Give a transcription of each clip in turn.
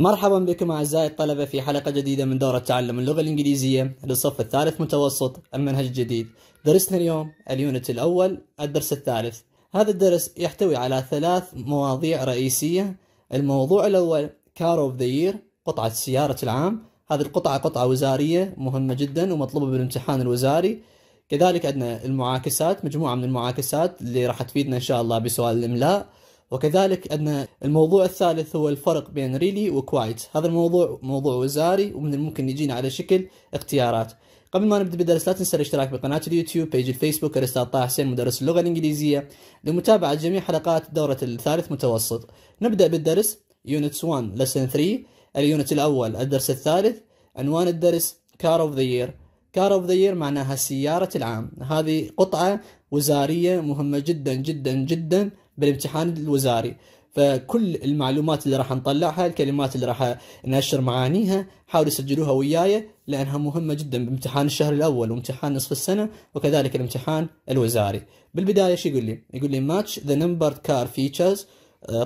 مرحبا بكم أعزائي الطلبة في حلقة جديدة من دورة تعلم اللغة الإنجليزية للصف الثالث متوسط المنهج الجديد. درسنا اليوم ال unit الأول الدرس الثالث. هذا الدرس يحتوي على ثلاث مواضيع رئيسية. الموضوع الأول car of the year قطعة سيارة العام. هذه القطعة قطعة وزارية مهمة جدا ومطلوبة بالامتحان الوزاري. كذلك عندنا المعاكسات مجموعة من المعاكسات اللي راح تفيدنا إن شاء الله بسؤال الإملاء. وكذلك عندنا الموضوع الثالث هو الفرق بين really و quite. هذا الموضوع موضوع وزاري ومن الممكن يجينا على شكل اختيارات. قبل ما نبدأ بالدرس لا تنسى الاشتراك بقناه اليوتيوب page الفيسبوك الاستاذ طه حسين مدرس اللغة الإنجليزية. لمتابعة جميع حلقات دورة الثالث متوسط. نبدأ بالدرس unit 1 lesson 3 ال unit الأول الدرس الثالث. عنوان الدرس car of the year car of the year معناها سيارة العام. هذه قطعة وزارية مهمة جدا جدا جدا. بالامتحان الوزاري. فكل المعلومات اللي راح نطلعها الكلمات اللي راح نشر معانيها حاولوا سجلوها وياي لأنها مهمة جدا بامتحان الشهر الأول وامتحان نصف السنة وكذلك الامتحان الوزاري. بالبداية شو يقول لي؟ يقول لي match the numbered car features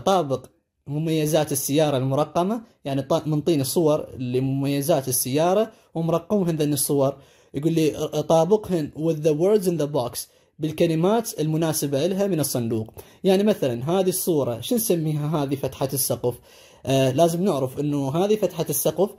طابق مميزات السيارة المرقمة يعني منطيني صور لمميزات السيارة ومرقمهن ذن الصور. يقول لي طابقهن with the words in the box. بالكلمات المناسبة لها من الصندوق. يعني مثلا هذه الصورة شو نسميها هذه فتحة السقف؟ آه لازم نعرف إنه هذه فتحة السقف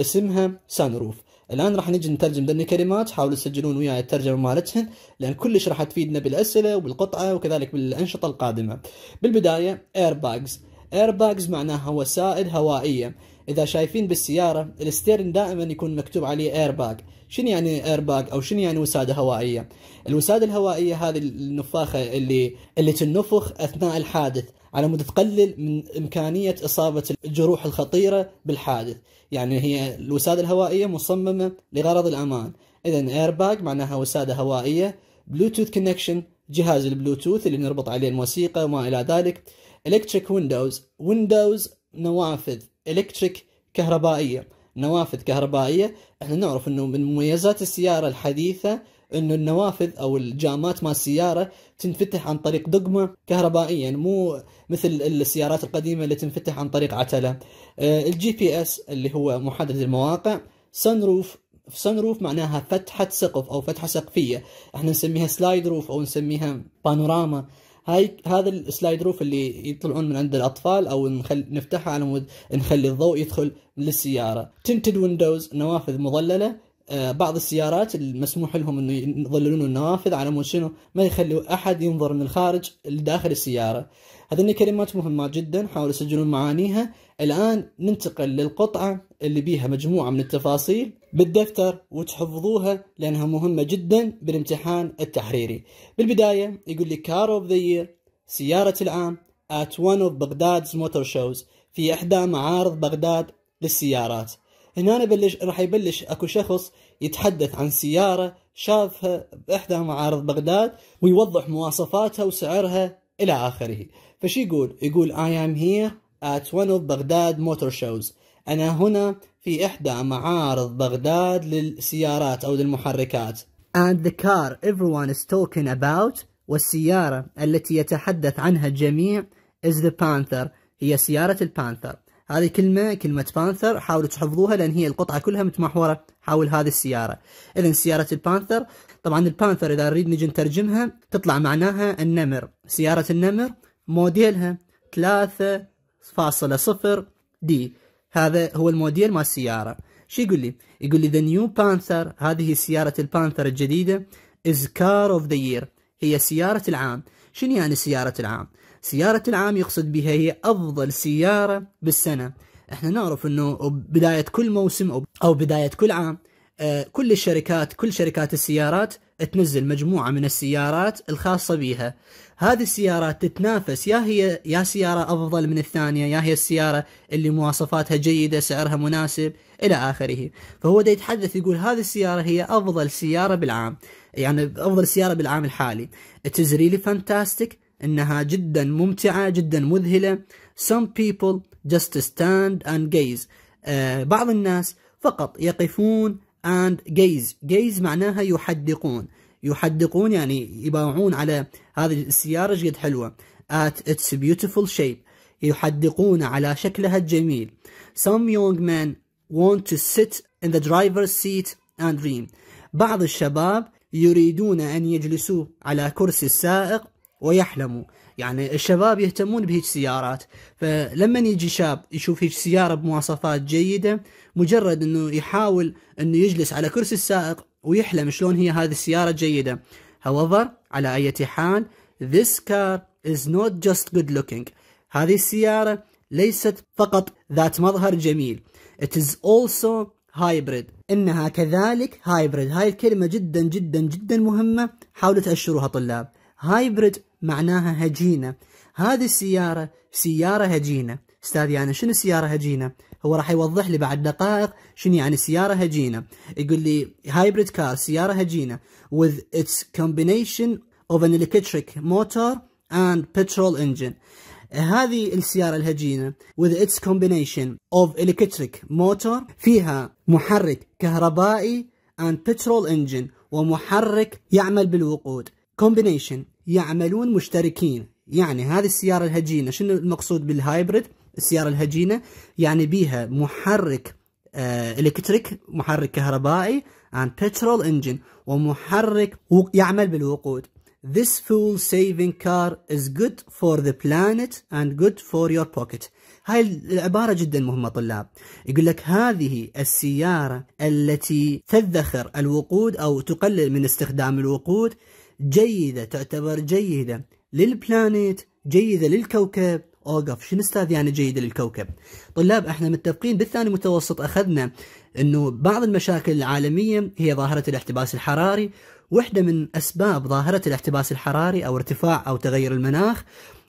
اسمها sunroof الآن راح نجي نترجم ذني الكلمات حاولوا تسجلون وياي الترجمة مالتهن لأن كلش راح تفيدنا بالأسئلة وبالقطعة وكذلك بالأنشطة القادمة. بالبداية air bags air bags معناها وسائد هوائية. إذا شايفين بالسيارة ال steering دائما يكون مكتوب عليه air bag شنو يعني air bag أو شنو يعني وسادة هوائية؟ الوسادة الهوائية هذه النفاخة اللي اللي تنفخ أثناء الحادث على مود تقلل من إمكانية إصابة الجروح الخطيرة بالحادث. يعني هي الوسادة الهوائية مصممة لغرض الأمان. اذا air bag معناها وسادة هوائية Bluetooth connection جهاز البلوتوث اللي نربط عليه الموسيقى وما إلى ذلك electric windows windows نوافذ الكتريك كهربائية. نوافذ كهربائية إحنا نعرف إنه من مميزات السيارة الحديثة إنه النوافذ أو الجامات مال السيارة تنفتح عن طريق دقمة كهربائية يعني مو مثل السيارات القديمة اللي تنفتح عن طريق عتلة. ال GPS اللي هو محدد المواقع sunroof sunroof معناها فتحة سقف أو فتحة سقفية. إحنا نسميها slide roof أو نسميها بانوراما هاي هذا ال slide roof اللي يطلعون من عند الأطفال أو نخلي نفتحها على مود نخلي الضوء يدخل للسيارة. tinted windows نوافذ مظللة. آه بعض السيارات المسموح لهم إنه يظللون النوافذ على مود شنو؟ ما يخلوا أحد ينظر من الخارج لداخل السيارة. هذني كلمات مهمة جدا حاولوا تسجلون معانيها. الآن ننتقل للقطعة اللي بيها مجموعة من التفاصيل. بالدفتر وتحفظوها لأنها مهمة جدا بالامتحان التحريري. بالبداية يقول لي car of the year سيارة العام at one of بغداد's motor shows في إحدى معارض بغداد للسيارات. هنا بلش راح يبلش أكو شخص يتحدث عن سيارة شافها بإحدى معارض بغداد ويوضح مواصفاتها وسعرها إلى آخره. فشيقول؟ يقول I am here at one of بغداد motor shows. أنا هنا في إحدى معارض بغداد للسيارات أو للمحركات. And the car everyone is talking about والسيارة التي يتحدث عنها الجميع is the panther. هي سيارة البانثر. هذه كلمة كلمة panther حاولوا تحفظوها لأن هي القطعة كلها متمحورة حول هذه السيارة. إذا سيارة البانثر. طبعا البانثر إذا نريد نجي نترجمها تطلع معناها النمر. سيارة النمر موديلها 3.0 D. هذا هو الموديل مال السيارة. شو يقول لي؟ يقول لي the new panther هذه سيارة البانثر الجديدة. Is car of the year. هي سيارة العام. شنو يعني سيارة العام؟ سيارة العام يقصد بها هي أفضل سيارة بالسنة. إحنا نعرف إنه بداية كل موسم أو بداية كل عام كل الشركات كل شركات السيارات تنزل مجموعة من السيارات الخاصة بها هذه السيارات تتنافس. يا هي يا سيارة أفضل من الثانية يا هي السيارة اللي مواصفاتها جيدة سعرها مناسب إلى آخره. فهو دا يتحدث يقول هذه السيارة هي أفضل سيارة بالعام يعني أفضل سيارة بالعام الحالي. Is really fantastic. إنها جدا ممتعة جدا مذهلة. Some people just stand and gaze. آه بعض الناس فقط يقفون and gaze. Gaze معناها يحدقون. يحدقون يعني يباوعون على هذه السيارة جد حلوة؟ At its beautiful shape. يحدقون على شكلها الجميل. Some young men want to sit in the driver's seat and dream. بعض الشباب يريدون أن يجلسوا على كرسي السائق ويحلموا. يعني الشباب يهتمون بهيج سيارات. فلما يجي شاب يشوف هيج سيارة بمواصفات جيدة مجرد إنه يحاول إنه يجلس على كرسي السائق ويحلم شلون هي هذه السيارة جيدة. However على أي حال this car is not just good looking. هذه السيارة ليست فقط ذات مظهر جميل. It is also hybrid. إنها كذلك hybrid. هاي الكلمة جدا جدا جدا مهمة حاولوا تأشروها طلاب. Hybrid معناها هجينة. هذه السيارة سيارة هجينة. أستاذ يعني شنو سيارة هجينة؟ هو راح يوضح لي بعد دقائق شنو يعني سيارة هجينة. يقول لي hybrid car سيارة هجينة with its combination of an electric motor and petrol engine. هذه السيارة الهجينة with its combination of electric motor فيها محرك كهربائي and petrol engine ومحرك يعمل بالوقود. combination يعملون مشتركين. يعني هذه السيارة الهجينة شنو المقصود بالهايبريد السيارة الهجينة يعني بيها محرك الكتريك محرك كهربائي and petrol engine ومحرك يعمل بالوقود. This fuel saving car is good for the planet and good for your pocket. هاي العبارة جدا مهمة طلاب. يقول لك هذه السيارة التي تدخر الوقود أو تقلل من استخدام الوقود جيدة تعتبر جيدة للبلانيت جيدة للكوكب. أوقف. شنو أستاذ يعني جيدة للكوكب؟ طلاب إحنا متفقين بالثاني متوسط أخذنا إنه بعض المشاكل العالمية هي ظاهرة الاحتباس الحراري. واحدة من أسباب ظاهرة الاحتباس الحراري أو ارتفاع أو تغير المناخ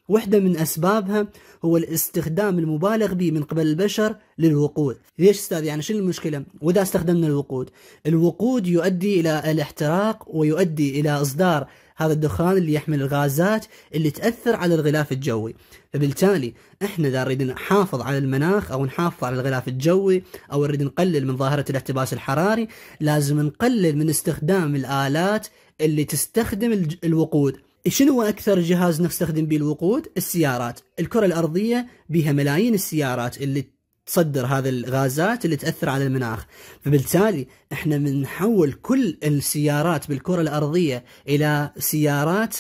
واحدة من أسبابها هو الاستخدام المبالغ به من قبل البشر للوقود. ليش أستاذ؟ يعني شنو المشكلة؟ وإذا استخدمنا الوقود؟ الوقود يؤدي إلى الاحتراق ويؤدي إلى إصدار هذا الدخان اللي يحمل الغازات اللي تأثر على الغلاف الجوي. فبالتالي إحنا إذا نريد نحافظ على المناخ أو نحافظ على الغلاف الجوي أو نريد نقلل من ظاهرة الاحتباس الحراري لازم نقلل من استخدام الآلات اللي تستخدم الوقود. شنو هو أكثر جهاز نستخدم به الوقود؟ السيارات، الكرة الأرضية بها ملايين السيارات اللي تصدر هذه الغازات اللي تأثر على المناخ. فبالتالي إحنا بنحول كل السيارات بالكرة الأرضية إلى سيارات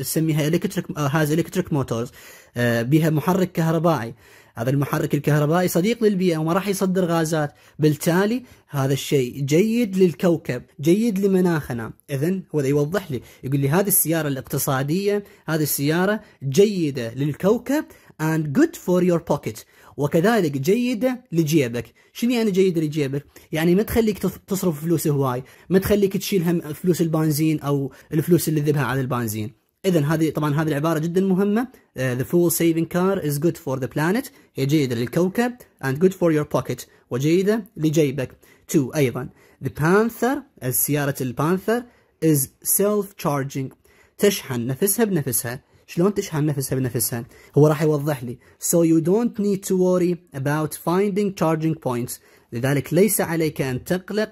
نسميها electric has electric motors بها محرك كهربائي. هذا المحرك الكهربائي صديق للبيئة وما راح يصدر غازات. بالتالي هذا الشيء جيد للكوكب جيد لمناخنا. إذا هو يوضح لي يقول لي هذه السيارة الاقتصادية هذه السيارة جيدة للكوكب and good for your pocket. وكذلك جيدة لجيبك. شنو يعني جيدة لجيبك؟ يعني ما تخليك تصرف فلوس هواي ما تخليك تشيل هم فلوس البنزين أو الفلوس اللي ذبها على البنزين. اذا هذه طبعا هذه العبارة جدا مهمة. Uh, the fuel saving car is good for the planet. هي جيدة للكوكب and good for your pocket. وجيدة لجيبك. Two أيضا. The panther السيارة البانثر is self charging تشحن نفسها بنفسها. شلون تشحن نفسها؟ بنفسها هو راح يوضح لي. So you don't need to worry about finding charging points. لذلك ليس عليك أن تقلق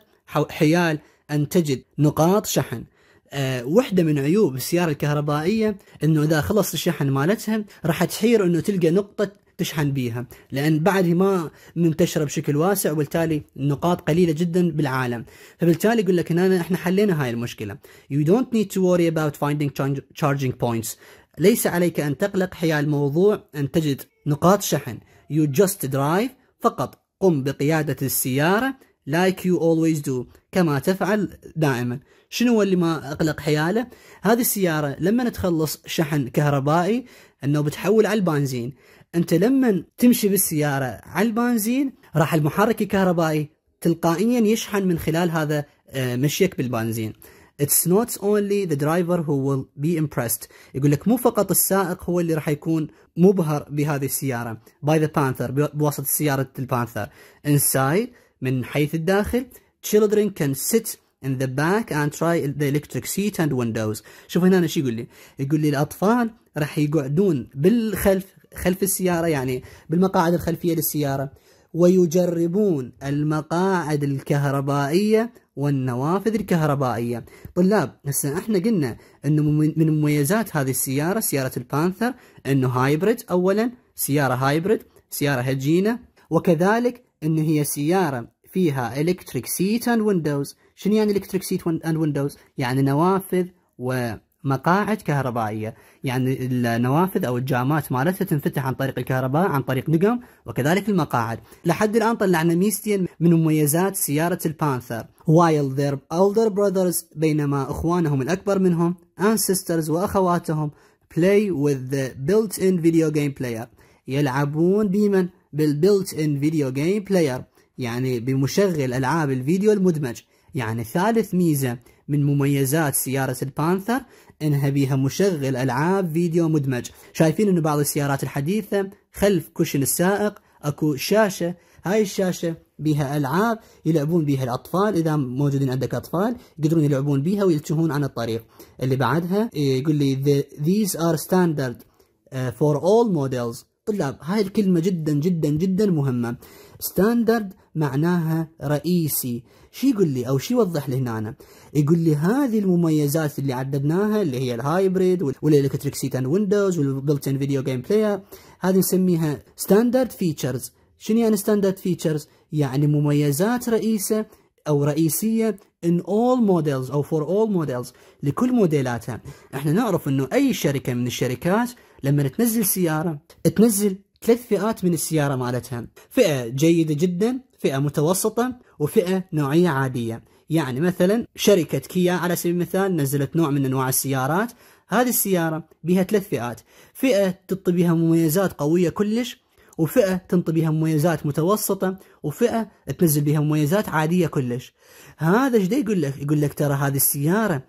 حيال أن تجد نقاط شحن. أه وحدة من عيوب السيارة الكهربائية إنه إذا خلص الشحن مالتها راح تحير إنه تلقى نقطة تشحن بيها. لأن بعد ما منتشرة بشكل واسع وبالتالي النقاط قليلة جدا بالعالم. فبالتالي يقول لك هنا إحنا حلينا هاي المشكلة. You don't need to worry about finding charging points. ليس عليك أن تقلق حيال موضوع أن تجد نقاط شحن. You just drive فقط. قم بقيادة السيارة like you always do كما تفعل دائما. شنو هو اللي ما أقلق حياله؟ هذه السيارة لما نتخلص شحن كهربائي أنه بتحول على البنزين. أنت لما تمشي بالسيارة على البنزين راح المحرك الكهربائي تلقائيا يشحن من خلال هذا مشيك بالبنزين. It's not only the driver who will be impressed. يقول لك مو فقط السائق هو اللي راح يكون مبهر بهذه السيارة. By the panther بواسطة سيارة البانثر inside من حيث الداخل children can sit in the back and try the electric seat and windows. شوف هنا شو يقول لي. يقول لي الأطفال راح يقعدون بالخلف خلف السيارة يعني بالمقاعد الخلفية للسيارة. ويجربون المقاعد الكهربائية والنوافذ الكهربائية. طلاب هسه إحنا قلنا انه من مميزات هذه السيارة سيارة البانثر انه hybrid اولا سيارة hybrid سيارة هجينة وكذلك انه هي سيارة فيها electric seat and windows شنو يعني electric seat and windows يعني نوافذ و مقاعد كهربائية. يعني النوافذ أو الجامات مالتها تنفتح عن طريق الكهرباء عن طريق دقم وكذلك المقاعد. لحد الآن طلعنا ميزتين من مميزات سيارة البانثر. While their older brothers بينما أخوانهم الأكبر منهم and sisters وأخواتهم play with the built-in video game player. يلعبون بمن؟ بال built-in video game player. يعني بمشغل ألعاب الفيديو المدمج. يعني ثالث ميزة من مميزات سيارة البانثر إنها بيها مشغل ألعاب فيديو مدمج. شايفين إنه بعض السيارات الحديثة خلف cushion السائق أكو شاشة. هاي الشاشة بيها ألعاب يلعبون بيها الأطفال. إذا موجودين عندك أطفال يقدرون يلعبون بيها ويتلهون عن الطريق. اللي بعدها يقول لي these are standard uh, for all models. طلاب هاي الكلمة جدا جدا جدا مهمة. standard معناها رئيسي. شو يقول لي أو شو يوضح لي هنا يقول لي هذه المميزات اللي عددناها اللي هي ال hybrid وال electric seat and windows وال built-in video game player هذه نسميها standard features شنو يعني standard features يعني مميزات رئيسة أو رئيسية in all models أو for all models لكل موديلاتها. إحنا نعرف إنه أي شركة من الشركات لما تنزل سيارة تنزل ثلاث فئات من السيارة مالتها. فئة جيدة جدا فئة متوسطة وفئة نوعية عادية. يعني مثلا شركة كيا على سبيل المثال نزلت نوع من أنواع السيارات. هذه السيارة بها ثلاث فئات. فئة تعطي بها مميزات قوية كلش وفئة تنطي بها مميزات متوسطة وفئة تنزل بها مميزات عادية كلش. هذا إيش يقول لك؟ يقول لك ترى هذه السيارة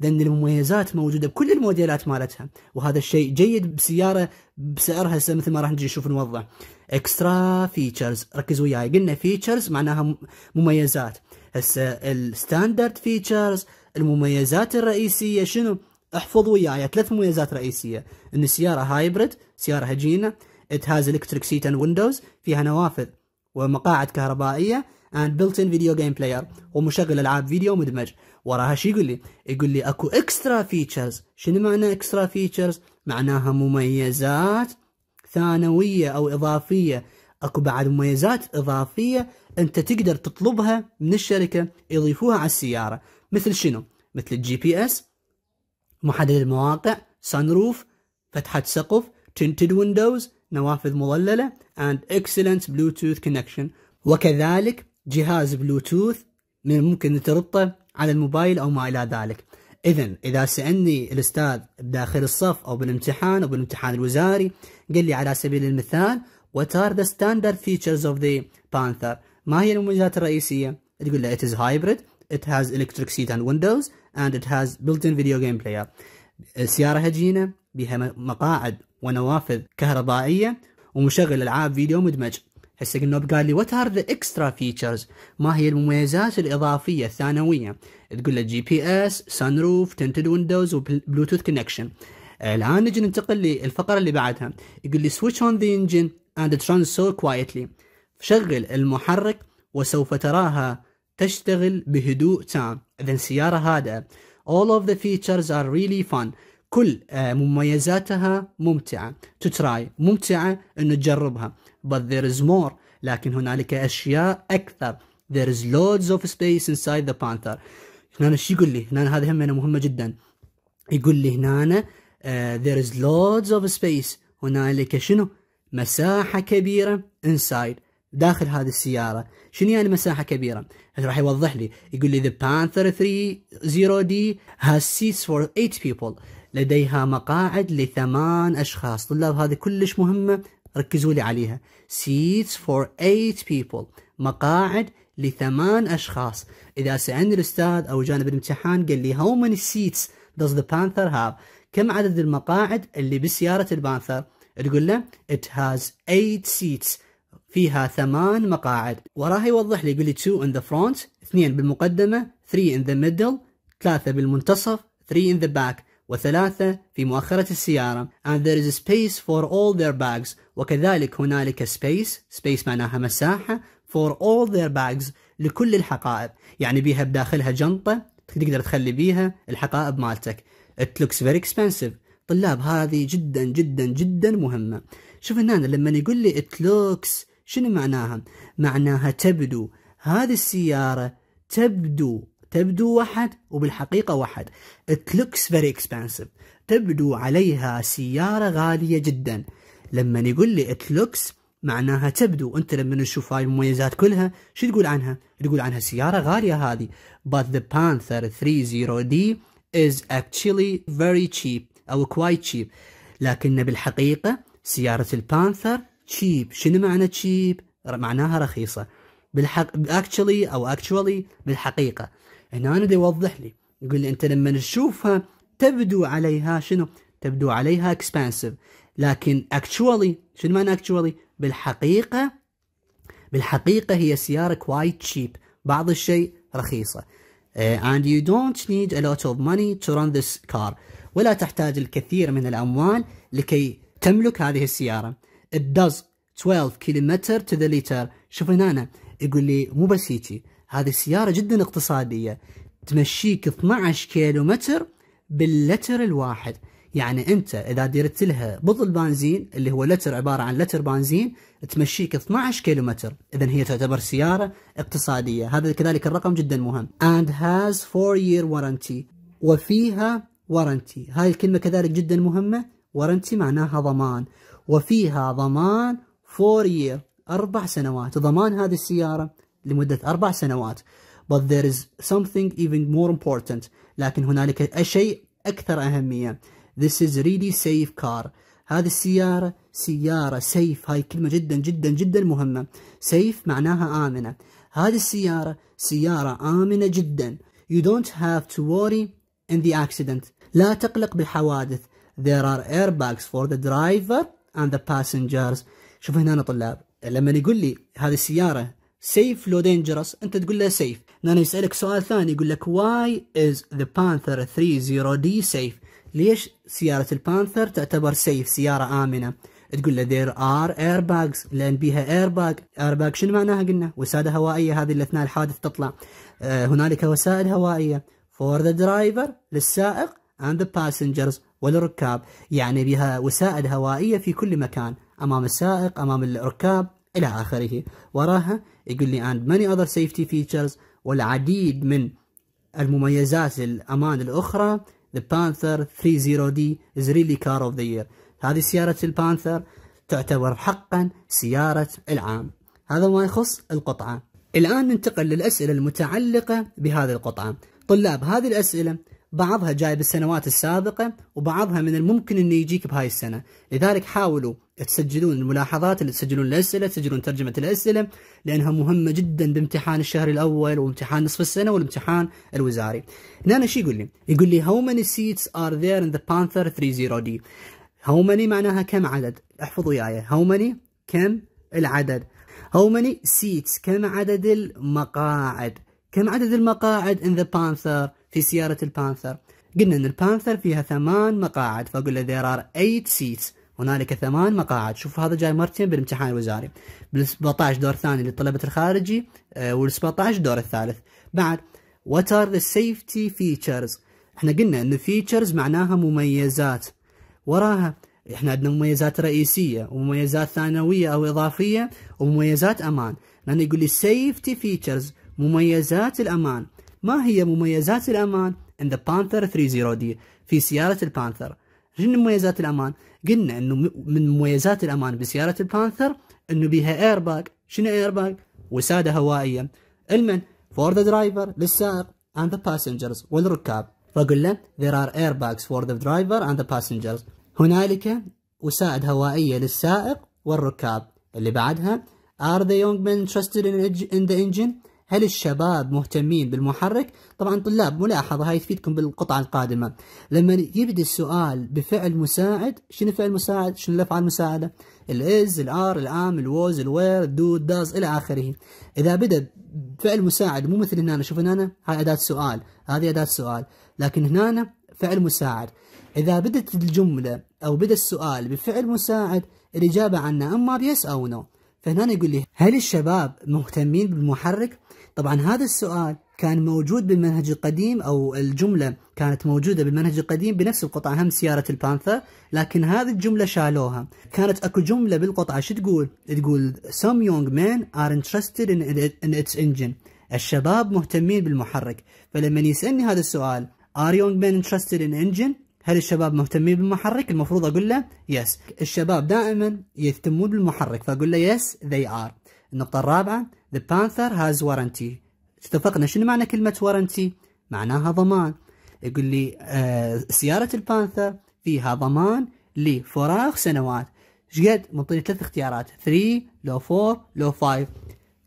لأن المميزات موجودة بكل الموديلات مالتها وهذا الشيء جيد بسيارة بسعرها هسه مثل ما راح نجي نشوف نوضح. extra features ركز وياي. قلنا features معناها مميزات. هسه ال standard features المميزات الرئيسية شنو؟ احفظ وياي. ثلاث مميزات رئيسية. إن السيارة hybrid سيارة هجينة it has electric seat and windows فيها نوافذ ومقاعد كهربائية and built-in video game player ومشغل ألعاب فيديو مدمج. وراها شو يقول لي؟ يقول لي أكو extra features شنو معنى extra features معناها مميزات. ثانوية أو إضافية. أكو بعد مميزات إضافية أنت تقدر تطلبها من الشركة يضيفوها على السيارة. مثل شنو؟ مثل ال GPS محدد المواقع sunroof فتحة سقف tinted windows نوافذ مظللة and excellent bluetooth connection. وكذلك جهاز بلوتوث من ممكن تربطه على الموبايل أو ما إلى ذلك. اذا إذا سألني الأستاذ بداخل الصف أو بالامتحان أو بالامتحان الوزاري قال لي على سبيل المثال what are the standard features of the Panther? ما هي المميزات الرئيسية؟ تقول له it is hybrid. It has electric seat and windows and it has built-in video game player. السيارة هجينة بها مقاعد ونوافذ كهربائية ومشغل ألعاب فيديو مدمج. هسه قلنا قال لي what are the extra features ما هي المميزات الإضافية الثانوية؟ تقول له GPS sunroof tinted windows و bluetooth connection الآن نجي ننتقل للفقرة اللي بعدها. يقول لي switch on the engine and it runs so quietly شغل المحرك وسوف تراها تشتغل بهدوء تام. اذا سيارة هادئة. All of the features are really fun. كل آه، مميزاتها ممتعة. to try ممتعة إنه تجربها. But there is more. لكن هنالك أشياء أكثر. There is loads of space inside the panther. هنا إيش يقول لي؟ هنا هذه هم مهمة جدا. يقول لي هنا uh, there is loads of space. هنالك شنو؟ مساحة كبيرة inside. داخل هذه السيارة. شنو يعني مساحة كبيرة؟ راح يوضح لي. يقول لي the Panther 30D has seats for 8 people. لديها مقاعد لثمان أشخاص. طلاب هذه كلش مهمة. ركزوا لي عليها. Seats for eight people. مقاعد لثمان أشخاص. إذا سألني الأستاذ أو جانب الامتحان قال لي how many seats does the panther have? كم عدد المقاعد اللي بسيارة البانثر؟ تقول له it has eight seats فيها ثمان مقاعد. وراها يوضح لي يقول لي two in the front اثنين بالمقدمة three in the middle ثلاثة بالمنتصف three in the back. وثلاثة في مؤخرة السيارة. And there is space for all their bags. وكذلك هنالك space space معناها مساحة for all their bags لكل الحقائب. يعني بيها بداخلها جنطة تقدر تخلي بيها الحقائب مالتك. It looks very expensive. طلاب هذه جدا جدا جدا مهمة. شوف هنا لما يقول لي it looks شنو معناها؟ معناها تبدو. هذه السيارة تبدو. تبدو وحد وبالحقيقة وحد it looks very expensive. تبدو عليها سيارة غالية جدا. لما يقول لي it looks معناها تبدو. أنت لما نشوف هاي المميزات كلها شو تقول عنها؟ تقول عنها سيارة غالية هذه. But the Panther 30D is actually very cheap أو quite cheap. لكن بالحقيقة سيارة البانثر cheap. شنو معنى cheap معناها رخيصة. بالحق actually أو actually بالحقيقة هنا أنا يوضح لي. يقول لي أنت لما تشوفها تبدو عليها شنو؟ تبدو عليها expensive. لكن actually شنو معنى actually بالحقيقة بالحقيقة هي سيارة quite cheap. بعض الشيء رخيصة. uh, and you don't need a lot of money to run this car. ولا تحتاج الكثير من الأموال لكي تملك هذه السيارة. It does 12 كيلومتر to the liter. شوف هنا يقول لي مو بس هيجي هذه السيارة جدا اقتصادية. تمشيك 12 كيلومتر باللتر الواحد. يعني أنت إذا ديرت لها بطل بنزين اللي هو لتر عبارة عن لتر بنزين تمشيك 12 كيلو متر. اذا هي تعتبر سيارة اقتصادية. هذا كذلك الرقم جدا مهم. And has 4 year warranty. وفيها warranty. هاي الكلمة كذلك جدا مهمة. Warranty معناها ضمان. وفيها ضمان 4 year أربع سنوات. ضمان هذه السيارة. لمدة أربع سنوات. But there is something even more important. لكن هنالك شيء أكثر أهمية. This is really safe car. هذه السيارة سيارة سيف هاي كلمة جدا جدا جدا مهمة. سيف معناها آمنة. هذه السيارة سيارة آمنة جدا. You don't have to worry in the accident. لا تقلق بالحوادث. There are airbags for the driver and the passengers. شوف هنا طلاب لما يقول لي هذه السيارة safe لو dangerous. أنت تقول له safe. هنا يسألك سؤال ثاني يقول لك why is the Panther 30D safe ليش سيارة البانثر تعتبر سيف سيارة آمنة. تقول له there are airbags لأن بيها airbag airbag شنو معناها قلنا؟ وسادة هوائية هذه اللي أثناء الحادث تطلع. آه هنالك وسائل هوائية. For the driver للسائق and the passengers والركاب. يعني بها وسائل هوائية في كل مكان. أمام السائق أمام الركاب إلى آخره. وراها يقول لي and many other safety features. والعديد من المميزات الأمان الأخرى The Panther 30D is really car of the year. هذه سيارة البانثر تعتبر حقا سيارة العام. هذا ما يخص القطعة. الآن ننتقل للأسئلة المتعلقة بهذه القطعة. طلاب هذه الأسئلة بعضها جاي بالسنوات السابقة وبعضها من الممكن إنه يجيك بهاي السنة. لذلك حاولوا تسجلون الملاحظات اللي تسجلون الأسئلة تسجلون ترجمة الأسئلة لأنها مهمة جدا بامتحان الشهر الأول وامتحان نصف السنة والامتحان الوزاري. هنا أنا شو يقول لي؟ يقول لي how many seats are there in the Panther 30D how many معناها كم عدد؟ احفظوا وياي how many كم العدد؟ How many seats كم عدد المقاعد؟ كم عدد المقاعد in the Panther في سيارة البانثر قلنا إن البانثر فيها ثمان مقاعد فاقول له there are eight seats. هنالك ثمان مقاعد. شوف هذا جاي مرتين بالامتحان الوزاري. بال 17 دور ثاني للطلبة الخارجي آه، وال 17 دور الثالث. بعد what are the safety features إحنا قلنا ان features معناها مميزات. وراها إحنا عندنا مميزات رئيسية ومميزات ثانوية أو إضافية ومميزات أمان. لأنه يقول لي safety features مميزات الأمان. ما هي مميزات الأمان؟ In the Panther 30D في سيارة البانثر. شنو مميزات الأمان. قلنا أنه من مميزات الأمان بسيارة البانثر أنه بيها ايرباك شنو ايرباك وسادة هوائية. المن for the driver للسائق and the passengers والركاب. فقلنا there are airbags for the driver and the passengers. هنالك وسائد هوائية للسائق والركاب. اللي بعدها are the young men interested in the engine هل الشباب مهتمين بالمحرك؟ طبعا طلاب ملاحظة هاي تفيدكم بالقطعة القادمة لما يبدأ السؤال بفعل مساعد شنو فعل مساعد؟ شنو الأفعال المساعدة؟ الإز، الآر، الآم، الوز، الوير، دو، داز إلى آخره إذا بدأ بفعل مساعد مو مثل هنا شوف هنا هاي أداة سؤال هذه أداة سؤال لكن هنا فعل مساعد إذا بدت الجملة أو بدأ السؤال بفعل مساعد الإجابة عنه أما ب yes أو no فهنا يقول لي هل الشباب مهتمين بالمحرك طبعا هذا السؤال كان موجود بالمنهج القديم أو الجملة كانت موجودة بالمنهج القديم بنفس القطعة هم سيارة البانثر لكن هذه الجملة شالوها. كانت أكو جملة بالقطعة شو تقول؟ تقول some young men are interested in, in its engine. الشباب مهتمين بالمحرك. فلما يسألني هذا السؤال are young men interested in engine? هل الشباب مهتمين بالمحرك؟ المفروض أقول له yes. الشباب دائما يهتمون بالمحرك فأقول له yes they are. النقطة الرابعة the panther has warranty. اتفقنا. شنو معنى كلمة warranty معناها ضمان. يقول لي آه سيارة البانثر فيها ضمان لفراغ سنوات. إيش قد؟ منطيني ثلاث اختيارات. 3 لو 4 لو 5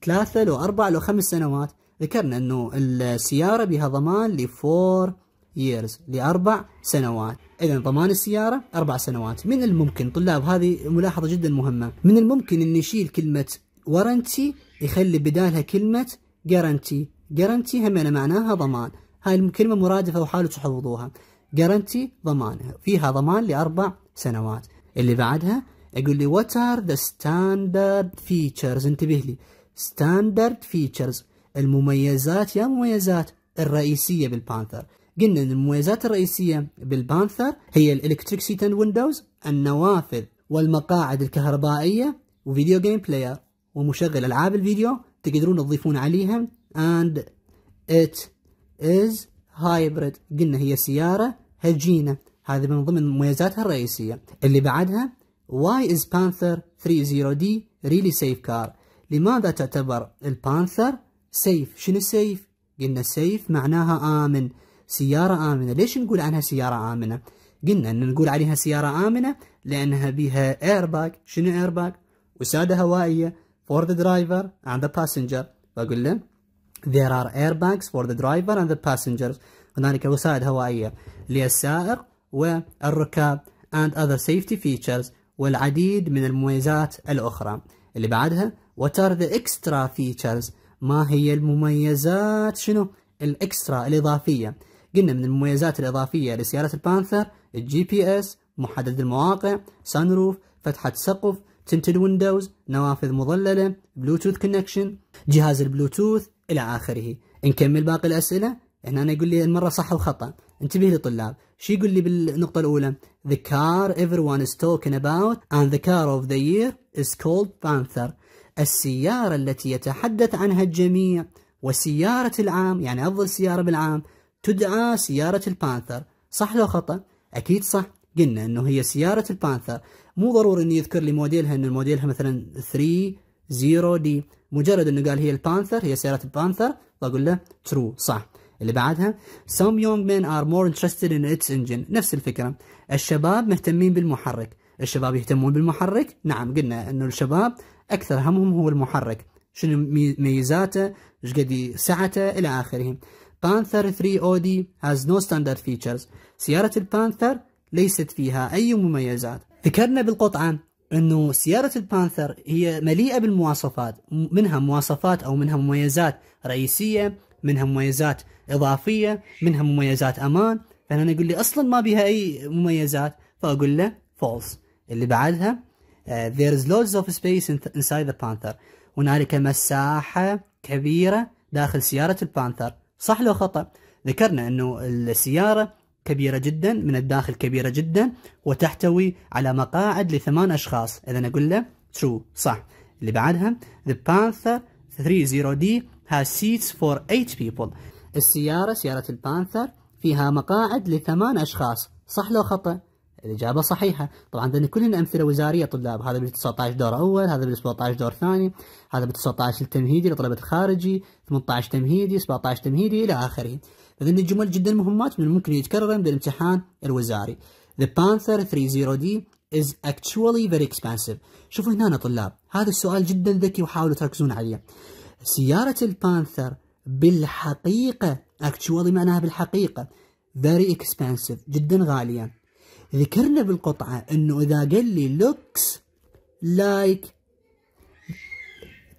ثلاثة لو أربع لو خمس سنوات. ذكرنا أنه السيارة بها ضمان ل 4 years لأربع سنوات. إذا ضمان السيارة أربع سنوات. من الممكن؟ طلاب هذه ملاحظة جدا مهمة. من الممكن أن نشيل كلمة warranty يخلي بدالها كلمة guarantee. Guarantee هم معناها ضمان. هاي الكلمة مرادفة وحاولوا تحفظوها. Guarantee ضمان. فيها ضمان لأربع سنوات. اللي بعدها يقول لي what are the standard features? انتبه لي. Standard features. المميزات يا مميزات الرئيسية بالبانثر قلنا إن المميزات الرئيسية بالبانثر هي ال electric seat and windows النوافذ والمقاعد الكهربائية و video game player ومشغل ألعاب الفيديو تقدرون تضيفون عليها. And it is hybrid. قلنا هي سيارة هجينة هذه من ضمن مميزاتها الرئيسية. اللي بعدها why is Panther 30D really safe car? لماذا تعتبر البانثر safe شنو safe قلنا safe معناها آمن. سيارة آمنة. ليش نقول عنها سيارة آمنة؟ قلنا أن نقول عليها سيارة آمنة لأنها بها ايرباك شنو ايرباك وسادة هوائية. For the driver and the passenger. فأقول له there are airbags for the driver and the passengers. هنالك وسائد هوائية للسائق والركاب and other safety features والعديد من المميزات الأخرى. اللي بعدها what are the extra features ما هي المميزات؟ شنو الإكسترا الإضافية؟ قلنا من المميزات الإضافية لسيارة البانثر ال GPS محدد المواقع sunroof فتحة سقف tinted windows نوافذ مظللة bluetooth connection جهاز البلوتوث إلى آخره نكمل باقي الأسئلة هنا أنا يقول لي المرة صح وخطأ انتبه لي طلاب شو يقول لي بالنقطة الأولى The car everyone is talking about and the car of the year is called Panther. السيارة التي يتحدث عنها الجميع وسيارة العام يعني أفضل سيارة بالعام تدعى سيارة البانثر. صح لو خطأ؟ أكيد صح. قلنا أنه هي سيارة البانثر. مو ضروري أنه يذكر لي موديلها أن موديلها مثلا 3 0 D مجرد أنه قال هي البانثر هي سيارة البانثر بقول له true صح. اللي بعدها some young men are more interested in its engine. نفس الفكرة. الشباب مهتمين بالمحرك. الشباب يهتمون بالمحرك؟ نعم قلنا أنه الشباب أكثر همهم هو المحرك. شنو ميزاته؟ إيش قد سعته؟ إلى آخره. Panther 3 O D has no standard features. سيارة البانثر ليست فيها أي مميزات. ذكرنا بالقطعة أنه سيارة البانثر هي مليئة بالمواصفات منها مواصفات أو منها مميزات رئيسية منها مميزات إضافية منها مميزات أمان. فأنا يقول لي أصلا ما بها أي مميزات فأقول له false. اللي بعدها uh, there is loads of space inside the panther. هنالك مساحة كبيرة داخل سيارة البانثر. صح لو خطأ؟ ذكرنا أنه السيارة كبيرة جدا من الداخل كبيرة جدا وتحتوي على مقاعد لثمان أشخاص. إذا أقول له true صح. اللي بعدها The Panther 30D has seats for 8 people. السيارة سيارة البانثر فيها مقاعد لثمان أشخاص. صح لو خطأ؟ الإجابة صحيحة. طبعا عندنا كلهن أمثلة وزارية طلاب. هذا بال 19 دور أول هذا بال 17 دور ثاني هذا بال 19 التمهيدي لطلبة الخارجي 18 تمهيدي 17 تمهيدي إلى آخره. فذن الجمل جدا مهمات من الممكن يتكررن بالامتحان الوزاري. The Panther 30D is actually very expensive. شوفوا هنا طلاب هذا السؤال جدا ذكي وحاولوا تركزون عليه. سيارة البانثر بالحقيقة actually معناها بالحقيقة very expensive جدا غالية. ذكرنا بالقطعة إنه إذا قال لي looks like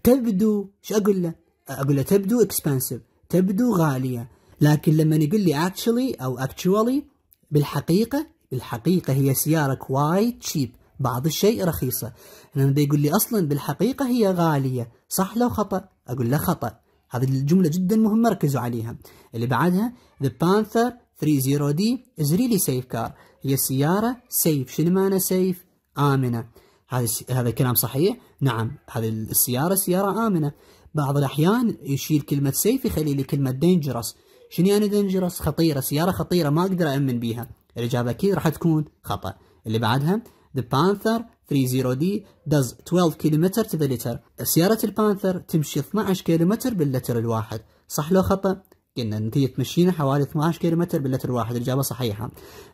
تبدو شو أقول له؟ أقول له تبدو expensive تبدو غالية. لكن لما يقول لي actually أو actually بالحقيقة بالحقيقة هي سيارة quite cheap بعض الشيء رخيصة. لما يقول لي أصلا بالحقيقة هي غالية. صح لو خطأ؟ أقول له خطأ. هذه الجملة جدا مهمة ركزوا عليها. اللي بعدها The Panther 30D is really safe car. هي السيارة سيف شنو معنى سيف آمنة. هذا هذا الكلام صحيح؟ نعم. هذه السيارة سيارة آمنة. بعض الأحيان يشيل كلمة سيف يخلي لي كلمة dangerous. شنو يعني dangerous خطيرة سيارة خطيرة ما أقدر أأمن بيها. الإجابة أكيد راح تكون خطأ. اللي بعدها The Panther 30D does 12 km to the liter سيارة البانثر تمشي 12 كيلومتر باللتر الواحد. صح لو خطأ؟ قلنا هي تمشينا حوالي 12 كيلومتر باللتر الواحد. الإجابة صحيحة.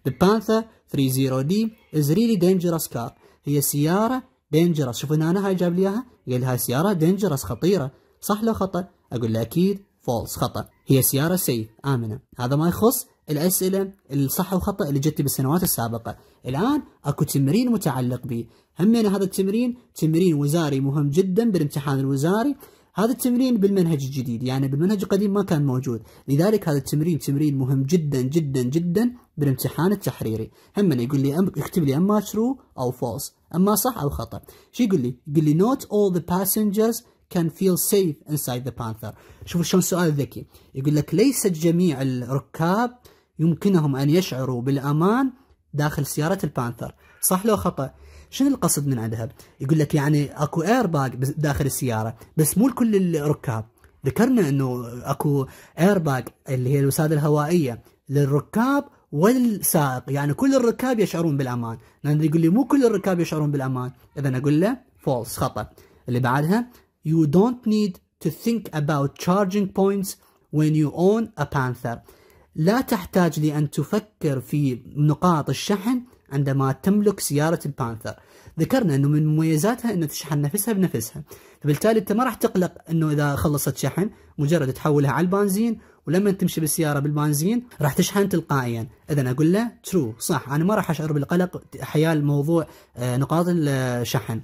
The Panther 30D is really dangerous car. هي سيارة dangerous. شوفوا هنا هاي جاب لي إياها؟ قال هاي سيارة dangerous خطيرة. صح لو خطأ؟ أقول له أكيد false خطأ. هي سيارة safe. آمنة. هذا ما يخص الأسئلة الصح وخطأ اللي جت بالسنوات السابقة. الآن أكو تمرين متعلق به همين هذا التمرين؟ تمرين وزاري مهم جدا بالامتحان الوزاري. هذا التمرين بالمنهج الجديد يعني بالمنهج القديم ما كان موجود. لذلك هذا التمرين تمرين مهم جدا جدا جدا بالامتحان التحريري. هم يقول لي أم اكتب لي أما true أو false أما صح أو خطأ. شو يقول لي؟ يقول لي not all the passengers can feel safe inside the panther. شوفوا شلون سؤال ذكي. يقول لك ليست جميع الركاب يمكنهم أن يشعروا بالأمان داخل سيارة البانثر. صح لو خطأ؟ شنو القصد من عندها؟ يقول لك يعني أكو air bag داخل السيارة بس مو لكل الركاب. ذكرنا إنه أكو air bag اللي هي الوسادة الهوائية للركاب والسائق. يعني كل الركاب يشعرون بالأمان. لأن يقول لي مو كل الركاب يشعرون بالأمان. إذا أقول له false خطأ. اللي بعدها you don't need to think about charging points when you own a panther. لا تحتاج لأن تفكر في نقاط الشحن عندما تملك سيارة البانثر. ذكرنا أنه من مميزاتها أنه تشحن نفسها بنفسها. فبالتالي أنت ما راح تقلق أنه إذا خلصت شحن مجرد تحولها على البنزين ولما تمشي بالسيارة بالبنزين راح تشحن تلقائيا. إذا أقول له true صح. أنا ما راح أشعر بالقلق حيال موضوع آه، نقاط الشحن.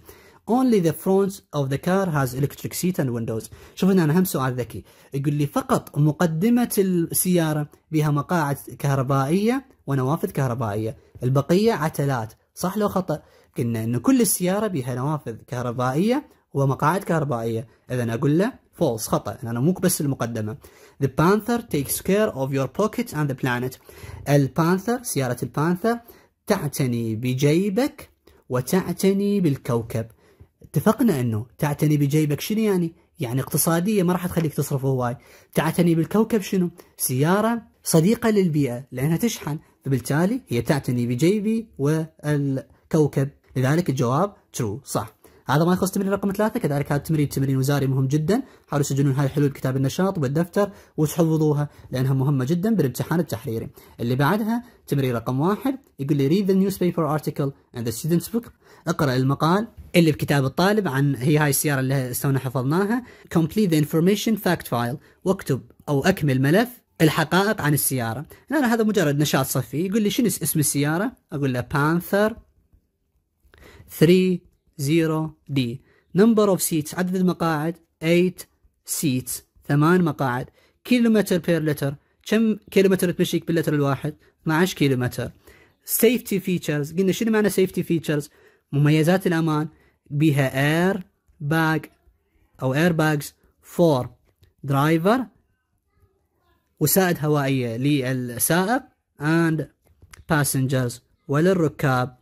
Only the front of the car has electric seat and windows. شوف هنا أنا هم سؤال ذكي. يقول لي فقط مقدمة السيارة بها مقاعد كهربائية ونوافذ كهربائية. البقية عتلات. صح لو خطأ؟ قلنا أن كل السيارة بها نوافذ كهربائية ومقاعد كهربائية. إذا أقول له false خطأ. أنا مو بس المقدمة. The panther takes care of your pocket and the planet. البانثر سيارة البانثر تعتني بجيبك وتعتني بالكوكب. اتفقنا انه تعتني بجيبك شنو يعني؟ يعني اقتصادية ما راح تخليك تصرف هواي. تعتني بالكوكب شنو؟ سيارة صديقة للبيئة لأنها تشحن. فبالتالي هي تعتني بجيبي والكوكب. لذلك الجواب ترو صح. هذا ما يخص تمرين رقم ثلاثة. كذلك هذا التمرين تمرين وزاري مهم جدا. حاولوا تسجلون هاي الحلول كتاب النشاط والدفتر وتحفظوها لأنها مهمة جدا بالامتحان التحريري. اللي بعدها تمرين رقم واحد يقول لي read the newspaper article and the student's book. اقرأ المقال. اللي بكتاب الطالب عن هي هاي السيارة اللي استونا حفظناها. Complete the information fact file. واكتب أو أكمل ملف الحقائق عن السيارة. أنا هذا مجرد نشاط صفي. يقول لي شنو اسم السيارة؟ أقول له Panther 3 0 D number of seats عدد المقاعد. 8 seats ثمان مقاعد. kilometer per liter كم كيلومتر تمشيك باللتر الواحد؟ 12 كيلومتر safety features قلنا شنو معنى safety features مميزات الأمان. بها air bag أو air bags for driver وسائد هوائية للسائق and passengers وللركاب.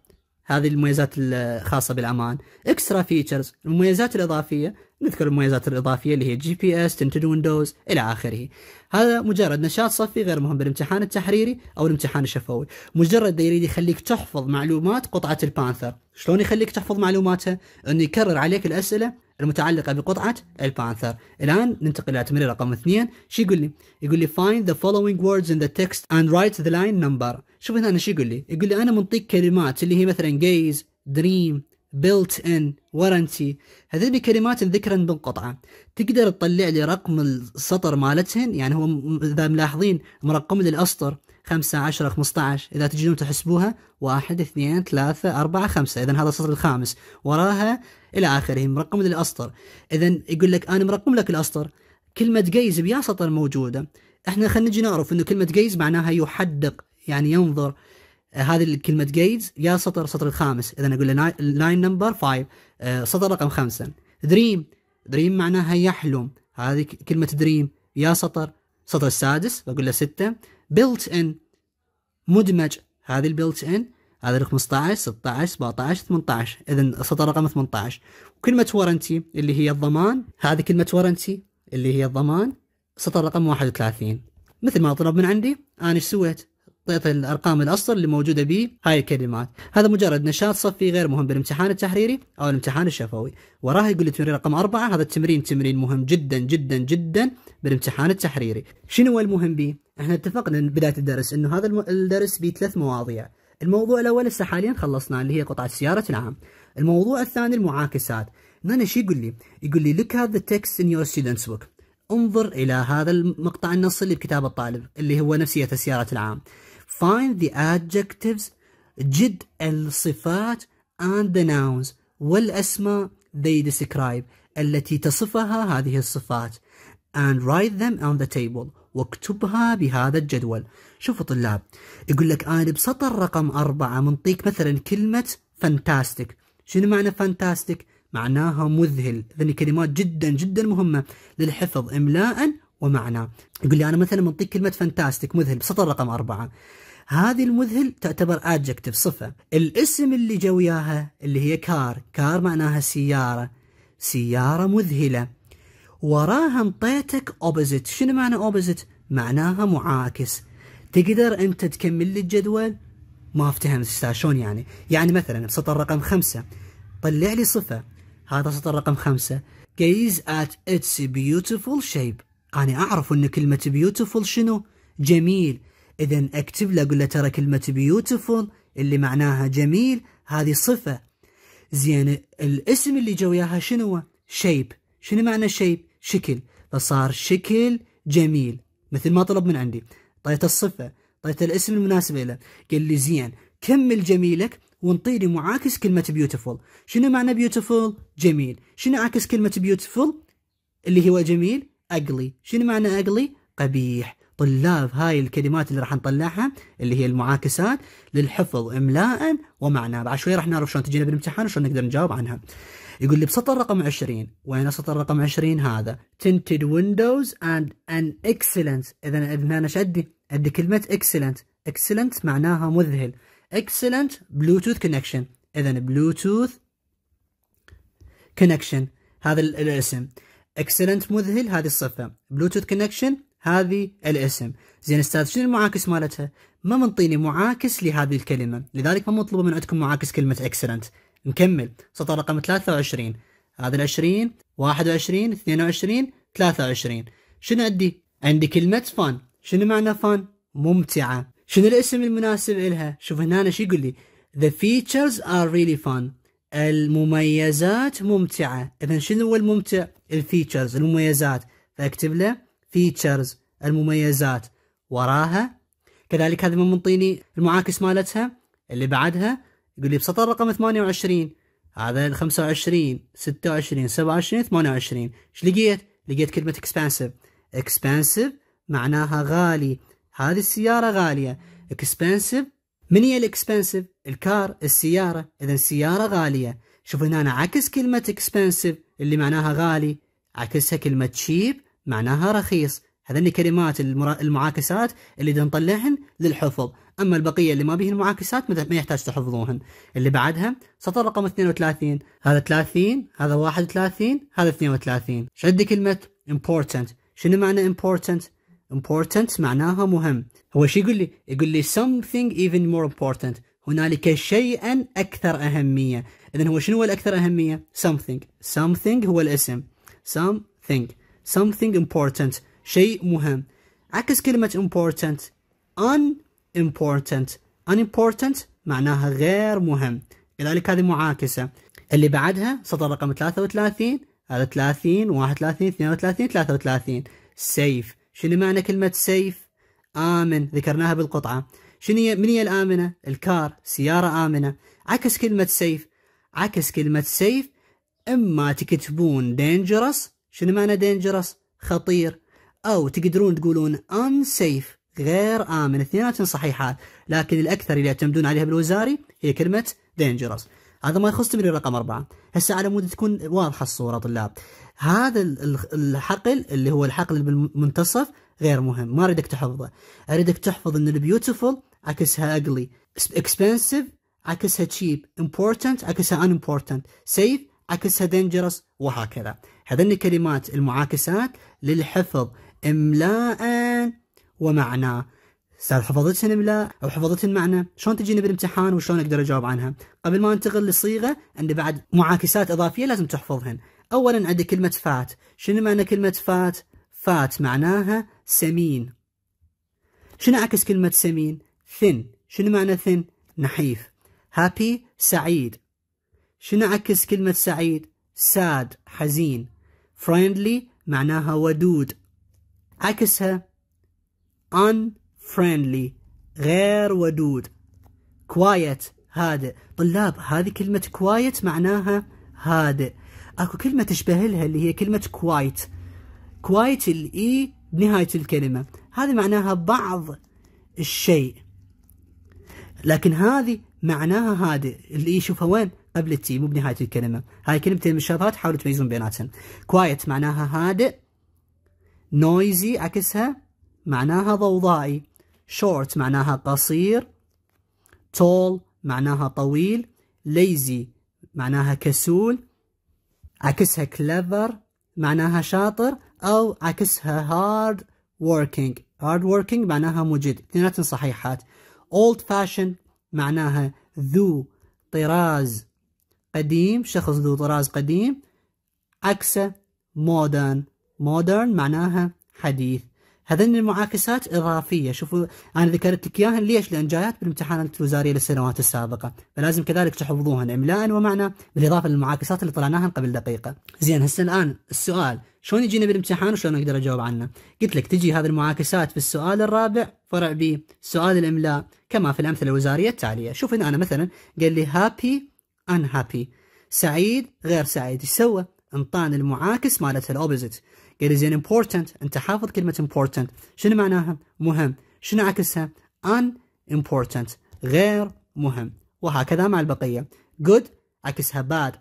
هذه المميزات الخاصة بالأمان. extra features المميزات الإضافية نذكر المميزات الإضافية اللي هي GPS tinted windows إلى آخره. هذا مجرد نشاط صفي غير مهم بالامتحان التحريري أو الامتحان الشفوي. مجرد يريد يخليك تحفظ معلومات قطعة البانثر. شلون يخليك تحفظ معلوماتها إنه يكرر عليك الأسئلة المتعلقة بقطعة البانثر. الآن ننتقل إلى تمرين رقم اثنين. شو يقول لي؟ يقول لي find the following words in the text and write the line number. شوف هنا شو يقول لي. يقول لي أنا منطيك كلمات اللي هي مثلا gaze dream built in warranty. هذه كلمات ذكرا بالقطعة. تقدر تطلع لي رقم السطر مالتهن؟ يعني هو إذا ملاحظين مرقم لي الأسطر 5 10 15 إذا تجدون تحسبوها 1 2 3 4 5 إذا هذا السطر الخامس. وراها إلى آخره مرقم لي الأسطر إذا يقول لك أنا مرقم لك الأسطر. كلمة جيز بيا سطر موجودة. إحنا خلينا نجي نعرف إنه كلمة جيز معناها يحدق يعني ينظر. هذه الكلمة جيز يا سطر سطر الخامس. اذا أقول line number 5 سطر رقم خمسة. dream. dream معناها يحلم. هذه كلمة dream. يا سطر. سطر السادس. بقول له ستة. built in مدمج. هذه ال built in هذا ال 15 16 17 18 اذا السطر رقم 18 وكلمة warranty اللي هي الضمان. هذه كلمة warranty اللي هي الضمان. سطر رقم 31 مثل ما طلب من عندي أنا إيش سويت؟ اعطيت الأرقام الأصل اللي موجودة بي هاي الكلمات. هذا مجرد نشاط صفي غير مهم بالامتحان التحريري أو الامتحان الشفوي. وراه يقول لي تمرين رقم أربعة هذا التمرين تمرين مهم جدا جدا جدا بالامتحان التحريري. شنو هو المهم بي إحنا اتفقنا بداية الدرس إنه هذا الدرس بيه ثلاث مواضيع. الموضوع الأول هسه حاليا خلصناه اللي هي قطعة سيارة العام. الموضوع الثاني المعاكسات. هنا شو يقول لي؟ يقول لي look at the text in your student's انظر إلى هذا المقطع النص اللي بكتاب الطالب اللي هو نفسية سيارة العام. Find the adjectives جد الصفات and the nouns. والأسماء they describe. التي تصفها هذه الصفات. And write them on the table. واكتبها بهذا الجدول. شوفوا طلاب. يقول لك أنا بسطر رقم أربعة منطيك مثلا كلمة fantastic. شنو معنى fantastic معناها مذهل. هذه كلمات جدا جدا مهمة للحفظ إملاء ومعنى. يقول لي أنا مثلا منطيك كلمة fantastic مذهل. بسطر رقم أربعة. هذه المذهل تعتبر adjective صفة. الاسم اللي جو وياها اللي هي كار. كار معناها سيارة. سيارة مذهلة. وراها انطيتك opposite. شنو معنى opposite معناها معاكس. تقدر انت تكمل لي الجدول؟ ما افتهم شلون يعني. يعني مثلا بسطر رقم خمسة. طلع لي صفة. هذا سطر رقم خمسة. Gaze at its beautiful shape. أنا أعرف أن كلمة beautiful شنو؟ جميل. إذا أكتب له أقول له ترى كلمة beautiful اللي معناها جميل؟ هذه صفة. زين الاسم اللي جو وياها شنو؟ shape شنو معنى shape شكل. فصار شكل جميل. مثل ما طلب من عندي. طيت الصفة. طيت الاسم المناسب له قال لي زين كمل جميلك وانطيني معاكس كلمة beautiful. شنو معنى beautiful جميل. شنو عكس كلمة beautiful اللي هو جميل؟ ugly. شنو معنى ugly قبيح. طلاب هاي الكلمات اللي راح نطلعها اللي هي المعاكسات للحفظ املاء ومعنى. بعد شوي راح نعرف شلون تجينا بالامتحان وشلون نقدر نجاوب عنها. يقول لي بسطر رقم 20 وين سطر رقم 20 هذا؟ Tinted windows and an excellent اذا اذا أنا شدي أدي؟ كلمة excellent excellent معناها مذهل. Excellent bluetooth connection. اذا bluetooth connection. هذا الاسم. Excellent مذهل هذه الصفة. Bluetooth connection هذه الاسم. زين أستاذ شنو المعاكس مالتها؟ ما منطيني معاكس لهذه الكلمة. لذلك ما مطلوب من عندكم معاكس كلمة اكسلنت نكمل. سطر رقم 23 هذا ال 20 21 22 23 شنو عندي؟ عندي كلمة fun شنو معنى fun ممتعة. شنو الاسم المناسب لها شوف هنا أنا شو يقول لي؟ The features are really fun. المميزات ممتعة. إذا شنو هو الممتع؟ ال features المميزات. فأكتب له features المميزات. وراها كذلك هذا من منطيني المعاكس مالتها اللي بعدها يقول لي بسطر رقم 28 هذا ال 25 26 27 28 إيش لقيت؟ لقيت كلمة expensive expensive معناها غالي. هذه السيارة غالية. expensive من هي ال expensive؟ ال car السيارة. اذا السيارة غالية. شوف هنا أنا عكس كلمة expensive اللي معناها غالي عكسها كلمة cheap معناها رخيص. هذني كلمات المعاكسات اللي نطلعهن للحفظ. أما البقية اللي ما بيهن معاكسات ما يحتاج تحفظوهن. اللي بعدها سطر رقم 32 هذا 30 هذا 31 هذا 32 شد كلمة important. شنو معنى important important معناها مهم. هو شو يقول لي؟ يقول لي something even more important. هنالك شيئا أكثر أهمية. اذا هو شنو هو الأكثر أهمية؟ something. something هو الاسم. something. Something important. شيء مهم. عكس كلمة important. unimportant. unimportant معناها غير مهم. لذلك هذه معاكسة. اللي بعدها سطر رقم 33 هذا 30 31 32 33 سيف. شنو معنى كلمة سيف؟ آمن. ذكرناها بالقطعة. شنو من هي الآمنة؟ الكار. سيارة آمنة. عكس كلمة سيف. عكس كلمة safe إما تكتبون dangerous شنو معنى dangerous خطير. أو تقدرون تقولون unsafe غير آمن. اثنيناتهم صحيحات لكن الأكثر اللي يعتمدون عليها بالوزاري هي كلمة dangerous. هذا ما يخص تمرين رقم أربعة. هسه على مود تكون واضحة الصورة طلاب. هذا الحقل اللي هو الحقل بالمنتصف غير مهم. ما أريدك تحفظه. أريدك تحفظ أن ال beautiful عكسها ugly. Expensive عكسها cheap. Important عكسها unimportant. Safe عكسها dangerous وهكذا. هذني كلمات المعاكسات للحفظ إملاء ومعنى. أستاذ حفظتهن إملاء أو حفظتهن معنى؟ شلون تجيني بالامتحان وشلون أقدر أجاوب عنها؟ قبل ما انتقل للصيغة عندي بعد معاكسات إضافية لازم تحفظهن. اولا عندي كلمة فات. شنو معنى كلمة فات؟ فات معناها سمين. شنو عكس كلمة سمين؟ ثن. شنو معنى ثن؟ نحيف. هابي سعيد. شنو عكس كلمة سعيد؟ ساد حزين. Friendly معناها ودود. عكسها unfriendly غير ودود. quiet هادئ. طلاب هذه كلمة quiet معناها هادئ. أكو كلمة تشبه لها اللي هي كلمة quiet. quiet ال E بنهاية الكلمة. هذه معناها بعض الشيء. لكن هذه معناها هادئ. اللي يشوفها وين؟ قبل ال T مو بنهاية الكلمة. هاي كلمتين مشابهات حاولوا تميزون بيناتهم. quiet معناها هادئ. noisy عكسها معناها ضوضائي. شورت معناها قصير. tall معناها طويل. lazy معناها كسول. عكسها clever معناها شاطر. أو عكسها hard working. Hard working معناها مجد. اثنيناتهم صحيحات. Old fashioned معناها ذو طراز. قديم شخص ذو طراز قديم. عكسه modern modern معناها حديث. هذين المعاكسات إضافية. شوفوا أنا ذكرت لك إياها ليش؟ لأن جايات بالامتحانات الوزارية للسنوات السابقة. فلازم كذلك تحفظوهن. إملاء ومعنى بالإضافة للمعاكسات اللي طلعناها قبل دقيقة. زين هسه الآن السؤال. شلون يجينا بالامتحان وشلون أقدر أجاوب عنه؟ قلت لك تجي هذه المعاكسات في السؤال الرابع فرع B. سؤال الإملاء كما في الأمثلة الوزارية التالية. شوف هنا أنا مثلا قال لي happy unhappy سعيد غير سعيد. إيش سوى؟ انطاني المعاكس مالتها ال opposite قال زين important. أنت حافظ كلمة important. شنو معناها؟ مهم. شنو عكسها؟ unimportant غير مهم. وهكذا مع البقية. good عكسها bad.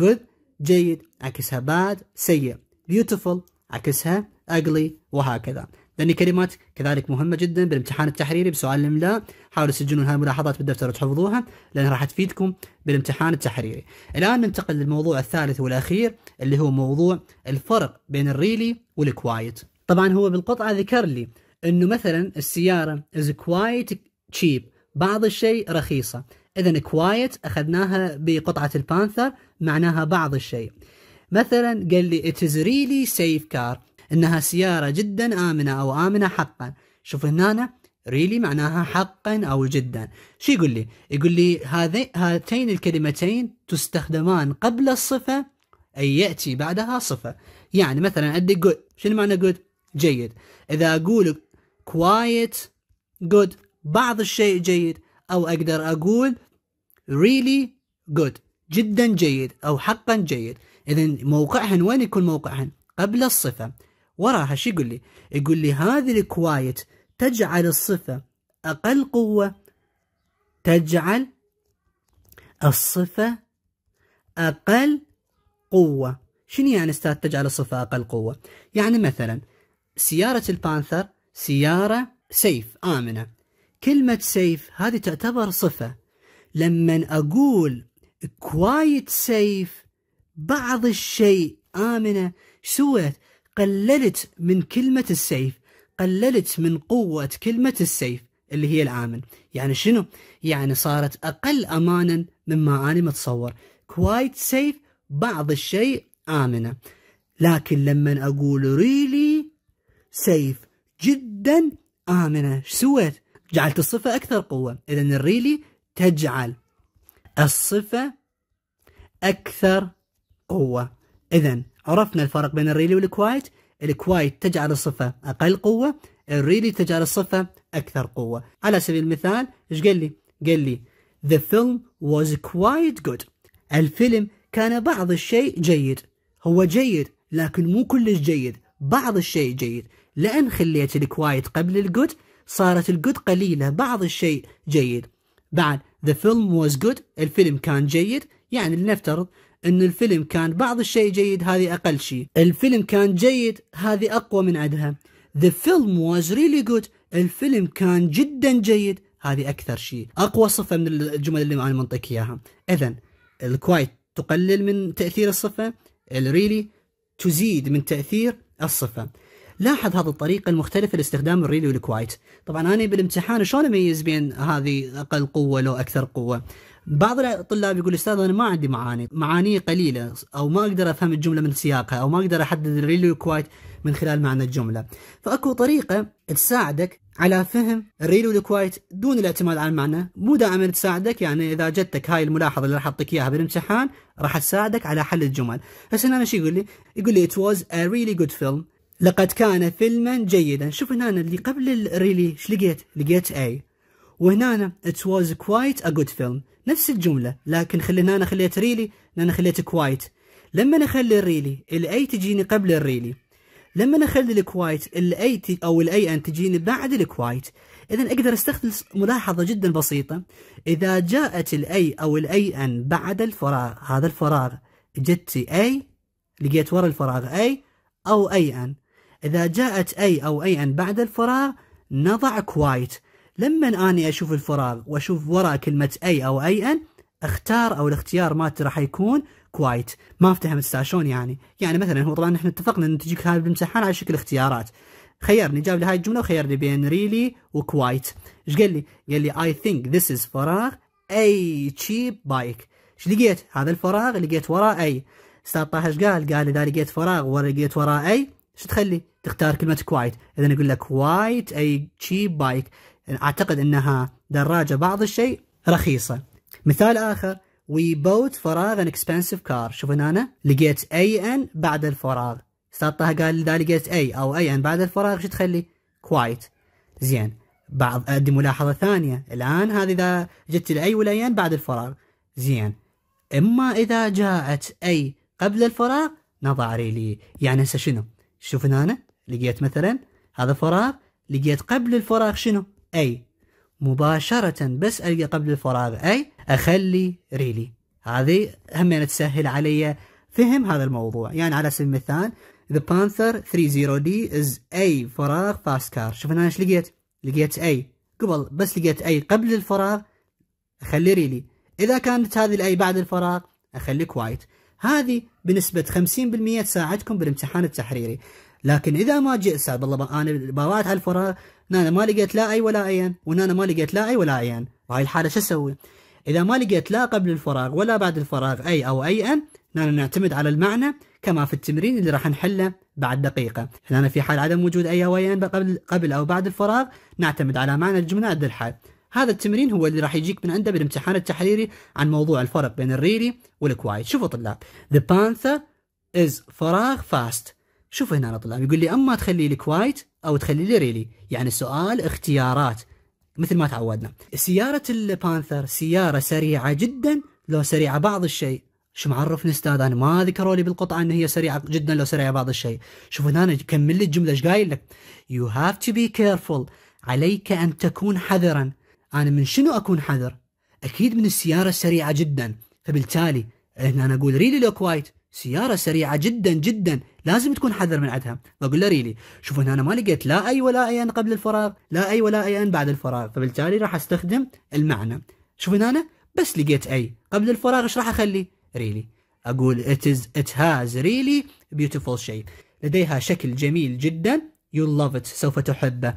good جيد عكسها bad. سيء. beautiful عكسها ugly. وهكذا. لأن كلمات كذلك مهمة جدا بالامتحان التحريري بسؤال الإملاء حاولوا تسجلون هاي الملاحظات بالدفتر وتحفظوها لأنها راح تفيدكم بالامتحان التحريري. الآن ننتقل للموضوع الثالث والأخير اللي هو موضوع الفرق بين الريلي والكوايت. طبعا هو بالقطعة ذكر لي أنه مثلا السيارة is quite cheap بعض الشيء رخيصة. إذا quite أخذناها بقطعة البانثر معناها بعض الشيء. مثلا قال لي it is really safe car. إنها سيارة جدا آمنة أو آمنة حقا. شوف هنا really معناها حقا أو جدا. شو يقول لي؟ يقول لي هاتين الكلمتين تستخدمان قبل الصفة اي يأتي بعدها صفة. يعني مثلا عندي good. شنو معنى good جيد. إذا أقول quite good. بعض الشيء جيد. أو أقدر أقول really good. جدا جيد أو حقا جيد. اذا موقعهن وين يكون موقعهن؟ قبل الصفة. وراها شو يقول لي؟ يقول لي هذه ال quite تجعل الصفة أقل قوة تجعل الصفة أقل قوة. شنو يعني أستاذ تجعل الصفة أقل قوة؟ يعني مثلا سيارة البانثر سيارة safe آمنة. كلمة safe هذه تعتبر صفة. لما أقول quite safe بعض الشيء آمنة سويت؟ قللت من كلمة ال safe قللت من قوة كلمة ال safe اللي هي العامل يعني شنو؟ يعني صارت أقل أمانا مما أنا متصور. Quite safe بعض الشيء آمنة. لكن لما أقول really safe جدا آمنة. إيش سويت؟ جعلت الصفة أكثر قوة. إذا ال really تجعل الصفة أكثر قوة. إذا عرفنا الفرق بين ال really وال quite. ال quite تجعل الصفة أقل قوة ال really تجعل الصفة أكثر قوة. على سبيل المثال إيش قال لي؟ قال لي The film was quite good. الفيلم كان بعض الشيء جيد. هو جيد لكن مو كلش جيد. بعض الشيء جيد. لأن خليت ال quite قبل ال good صارت ال good قليلة. بعض الشيء جيد. بعد The film was good. الفيلم كان جيد. يعني لنفترض أن الفيلم كان بعض الشيء جيد هذه أقل شيء. الفيلم كان جيد هذه أقوى من عندها The film was really good. الفيلم كان جدا جيد هذه أكثر شيء. أقوى صفة من الجمل اللي أنا منطيك إياها. إذا ال quite تقلل من تأثير الصفة ال really تزيد من تأثير الصفة. لاحظ هذه الطريقة المختلفة لاستخدام ال really وال quite. طبعا أنا بالامتحان شلون أميز بين هذه أقل قوة لو أكثر قوة؟ بعض الطلاب يقول أستاذ أنا ما عندي معاني معاني قليلة أو ما أقدر أفهم الجملة من سياقها أو ما أقدر أحدد ال really وال quite من خلال معنى الجملة. فأكو طريقة تساعدك على فهم ال really وال quite دون الاعتماد على المعنى. مو دائما تساعدك يعني إذا جتك هاي الملاحظة اللي راح أعطيك إياها بالامتحان راح تساعدك على حل الجمل. هسه هنا شو يقول لي؟ يقول لي it was a really good film. لقد كان فيلما جيدا. شوف هنا اللي قبل ال really إيش لقيت؟ لقيت A. وهنا it was quite a good film. نفس الجملة لكن خلينا هنا خليت really هنا خليت quite لما نخلي ال really ال a تجيني قبل ال really لما نخلي ال quite ال a أو ال an تجيني بعد ال quite اذا أقدر أستخدم ملاحظة جدا بسيطة. إذا جاءت ال a أو ال an بعد الفراغ هذا الفراغ. جت a لقيت ورا الفراغ a أو an إذا جاءت a أو an بعد الفراغ نضع quite لما أني أشوف الفراغ وأشوف وراء كلمة a أو an أختار أو الاختيار مالتي راح يكون quite ما أفتهم شلون يعني يعني مثلا هو طبعا إحنا اتفقنا إن تجيك هذا الامتحان على شكل اختيارات خيرني جاب لي هاي الجملة وخيرني بين really و quite إيش قال لي؟ قال لي I think this is فراغ a cheap bike إيش لقيت؟ هذا الفراغ لقيت وراه a أستاذ طه إيش قال؟ قال إذا لقيت فراغ ورا لقيت a إيش تخلي؟ تختار كلمه quite إذا أقول لك quite a cheap bike أعتقد إنها دراجة بعض الشيء رخيصة. مثال آخر we bought فراغ an expensive car شوف هنا لقيت an بعد الفراغ. أستاذ طه قال اذا لقيت a أو an بعد الفراغ شو تخلي؟ quite زين. بعد عندي ملاحظة ثانية. الآن هذه إذا جت ال a وال an بعد الفراغ. زين. إما إذا جاءت a قبل الفراغ نضع really يعني هسه شنو؟ شوف هنا لقيت مثلا هذا فراغ لقيت قبل الفراغ شنو؟ أي. مباشرة بس ألقى قبل الفراغ أي أخلي ريلي. هذه همين تسهل علي فهم هذا الموضوع. يعني على سبيل المثال The Panther 30D is A فراغ fast car. شوف أنا إيش لقيت؟ لقيت A قبل بس لقيت A قبل الفراغ أخلي ريلي. إذا كانت هذه الأي بعد الفراغ أخلي quite هذه بنسبة 50% تساعدكم بالامتحان التحريري. لكن إذا ما جئت أستاذ والله أنا باوعت الفراغ أنا ما لقيت لا a ولا an وهنا ما لقيت لا a ولا an. وهاي الحالة شو أسوي؟ إذا ما لقيت لا قبل الفراغ ولا بعد الفراغ a أو an هنا نعتمد على المعنى كما في التمرين اللي راح نحله بعد دقيقة. هنا في حال عدم وجود أي أو أي قبل, قبل أو بعد الفراغ نعتمد على معنى الجملة عند الحل. هذا التمرين هو اللي راح يجيك من عنده بالامتحان التحريري عن موضوع الفرق بين ال really وال quite. شوفوا طلاب The panther is فراغ fast. شوف هنا طلاب يقول لي أما تخلي لي quite أو تخلي لي really يعني سؤال اختيارات مثل ما تعودنا. سيارة البانثر سيارة سريعة جدا لو سريعة بعض الشيء. شو معرفني أستاذ؟ أنا ما ذكروا لي بالقطعة إن هي سريعة جدا لو سريعة بعض الشيء. شوف هنا كمل لي الجملة إيش قايل لك؟ You have to be careful. عليك أن تكون حذرا. أنا من شنو أكون حذر؟ أكيد من السيارة السريعة جدا. فبالتالي هنا أنا أقول really لو quite سيارة سريعة جدا جدا. لازم تكون حذر من عندها بقول له really شوف هنا أنا ما لقيت لا a ولا an قبل الفراغ لا a ولا an بعد الفراغ. فبالتالي راح أستخدم المعنى. شوف هنا أنا بس لقيت a. قبل الفراغ إيش راح أخلي؟ really أقول it is it has really beautiful shape. لديها شكل جميل جدا. you'll love it سوف تحبه.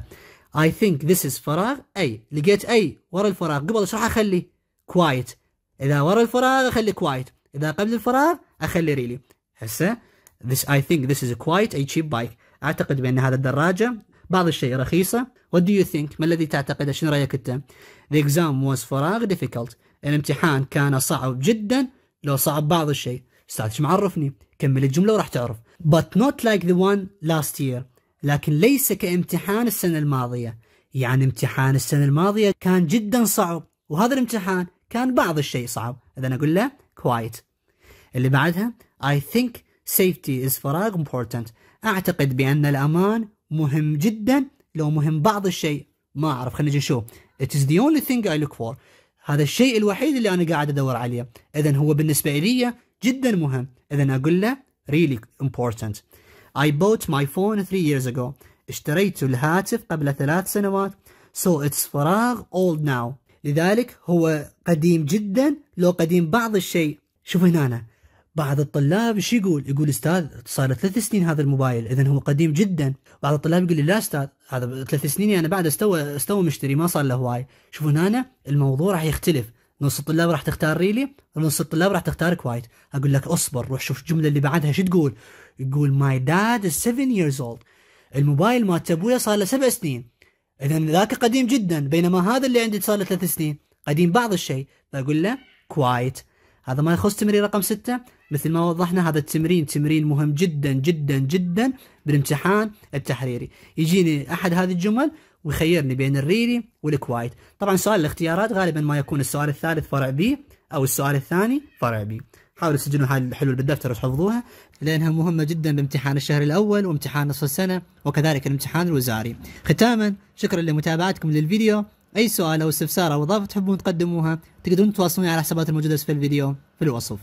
I think this is فراغ. أي. لقيت أي ورا الفراغ. قبل إيش راح أخلي؟ quiet. إذا ورا الفراغ أخلي quiet. إذا قبل الفراغ أخلي ريلي. هسه this I think this is quite a cheap bike. أعتقد بأن هذا الدراجة بعض الشيء رخيصة. What do you think ما الذي تعتقد؟ شنو رأيك أنت؟ The exam was فراغ difficult. الامتحان كان صعب جدا لو صعب بعض الشيء. أستاذ إيش معرفني؟ كمل الجملة وراح تعرف. But not like the one last year. لكن ليس كامتحان السنة الماضية. يعني امتحان السنة الماضية كان جدا صعب وهذا الامتحان كان بعض الشيء صعب. إذا أقول له quite. اللي بعدها I think safety is فراغ important. أعتقد بأن الأمان مهم جدا لو مهم بعض الشيء ما أعرف خلينا نجي نشوف. It is the only thing I look for. هذا الشيء الوحيد اللي أنا قاعد أدور عليه. اذا هو بالنسبة لي جدا مهم. اذا أقول له really important. I bought my phone three years ago. اشتريت الهاتف قبل ثلاث سنوات. So it's فراغ old now. لذلك هو قديم جدا لو قديم بعض الشيء. شوف هنا أنا. بعض الطلاب إيش يقول؟ يقول أستاذ صار له ثلاث سنين هذا الموبايل اذا هو قديم جدا، بعض الطلاب يقول لي لا أستاذ هذا ثلاث سنين أنا يعني بعد استوى استوى مشتري ما صار له هواي، شوفوا هنا الموضوع راح يختلف، نص الطلاب راح تختار really ونص الطلاب راح تختار quite، أقول لك اصبر روح شوف الجملة اللي بعدها شو تقول؟ يقول my dad 7 years old. الموبايل مال أبويا صار له سبع سنين. اذا ذاك قديم جدا بينما هذا اللي عندي صار له ثلاث سنين. قديم بعض الشيء. فأقول له quite. هذا ما يخص تمرين رقم ستة. مثل ما وضحنا هذا التمرين تمرين مهم جدا جدا جدا بالامتحان التحريري. يجيني أحد هذه الجمل ويخيرني بين ال really وال quite. طبعا سؤال الاختيارات غالبا ما يكون السؤال الثالث فرع B أو السؤال الثاني فرع B حاولوا تسجلوا هاي الحلول بالدفتر وتحفظوها لأنها مهمة جدا بامتحان الشهر الأول وامتحان نصف السنة وكذلك الامتحان الوزاري. ختاما شكرا لمتابعتكم للفيديو. أي سؤال أو استفسار أو إضافة تحبون تقدموها تقدرون تواصلوني على حسابات الموجودة في الفيديو في الوصف.